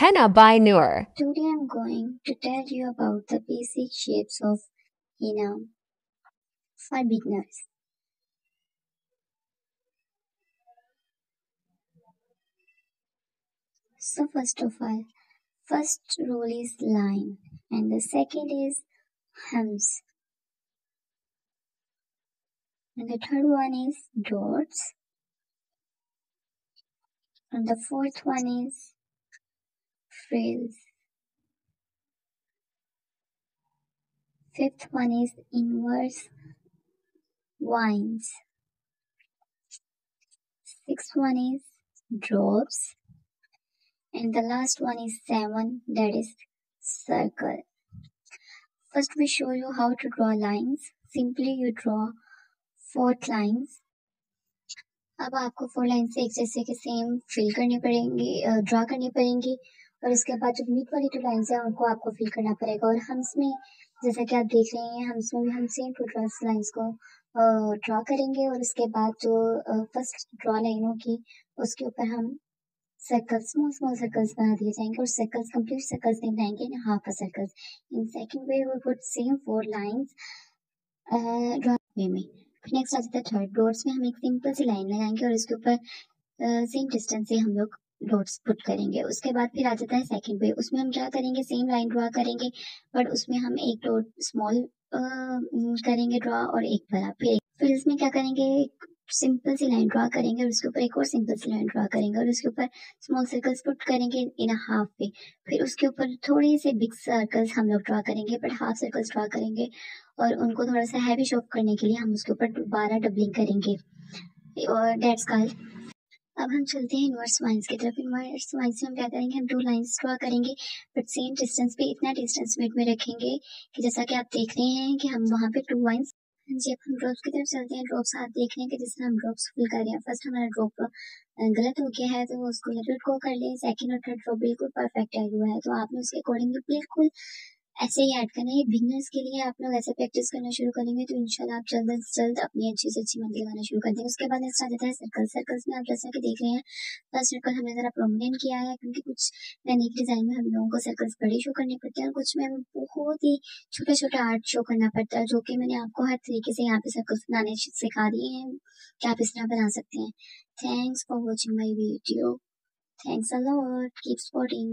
Henna by Noor. Today I'm going to tell you about the basic shapes of henna for beginners. So first of all, first rule is line and the second is hems. And the third one is dots. And the fourth one is frills. Fifth one is inverse vines. Sixth one is drops. And the last one is seven, that is circle. First we show you how to draw lines. Simply you draw fourth lines अब आपको four lines एक जैसे के same fill करनी पड़ेंगी draw करनी पड़ेंगी और उसके बाद जो मीट वाली टू लाइन्स है, उनको आपको फिल करना पड़ेगा। और हम्स में जैसा कि आप देख रहे हैं हम्स में भी हम सेम टू ड्रॉ लाइन्स को ड्रॉ करेंगे। और उसके बाद जो फ़र्स्ट ड्रॉ लाइनों की उसके ऊपर हम सर्कल्स स्मॉल स्मॉल सर्कल्स बना दिए जाएँगे। और सर्कल्स कंप्लीट सर्कल्स नहीं बनाएँगे in half a circles in second way we put same four lines draw way में। नेक्स्ट आ जाता है थर्ड डॉट्स में हम एक सिंपल सी लाइन लगाएँगे। और इसके ऊपर सेम डिस्टेंस से हम लोग डॉट्स पुट करेंगे। उसके बाद फिर आ जाता है सेकंड पे उसमें हम क्या करेंगे? सेम लाइन ड्रॉ करेंगे बट उसमें हम एक डॉट स्मॉल करेंगे ड्रॉ और एक बड़ा फिर फिर इसमें क्या करेंगे? सिंपल सी लाइन ड्रॉ करेंगे और उसके ऊपर एक और सिंपल सी लाइन ड्रॉ करेंगे और उसके ऊपर स्मॉल सर्कल्स पुट करेंगे इन हाफ़ पे फिर उसके ऊपर थोड़े से बिग सर्कल्स हम लोग ड्रॉ करेंगे बट हाफ़ सर्कल्स ड्रॉ करेंगे और उनको थोड़ा सा हैवी शॉप करने के लिए हम उसके ऊपर दोबारा डबलिंग करेंगे। और डेट्स कॉल अब हम चलते हैं इनवर्स वाइंस की तरफ़। इनवर्स वाइंस में हम क्या करेंगे? हम टू लाइंस ड्रॉ करेंगे बट सेम डिस्टेंस पे, इतना डिस्टेंस मिड में रखेंगे कि जैसा कि आप देख रहे हैं कि हम वहाँ पे टू वाइंस जी, अब हम ड्रॉप्स की तरफ़ चलते हैं। ड्रॉप्स आप देख रहे हैं कि जिस तरह हम ड्रॉप्स फिल कर रहे हैं। फ़र्स्ट हमारा ड्रॉप गलत हो गया है तो उसको लिटिल को कर लें। सेकंड और थर्ड ड्रॉप बिल्कुल परफेक्ट आया हुआ है। तो आपने उसके अकॉर्डिंग बिल्कुल ऐसे ही ऐड करना। है बिगनर्स के लिए आप लोग ऐसे प्रैक्टिस करना शुरू करेंगे तो इनशाला आप जल्द से जल्द अपनी अच्छी से अच्छी मंजिल लगाना शुरू कर देंगे। उसके बाद नेक्स्ट आ जाता है सर्कल सर्कल्स में आप जैसा कि देख रहे हैं फ़र्स्ट सर्कल हमने ज़रा प्रोमिनेंट किया है क्योंकि कुछ नई डिज़ाइन में हम लोगों को सर्कल्स बड़े शो करने पड़ते हैं और कुछ में बहुत ही छोटा छोटा आर्ट शो करना पड़ता है, जो कि मैंने आपको हर तरीके से यहाँ पे सर्कल्स बनाने सिखा दिए हैं। कि आप इस तरह बना सकते हैं। Thanks for watching my video thanks a lot keep supporting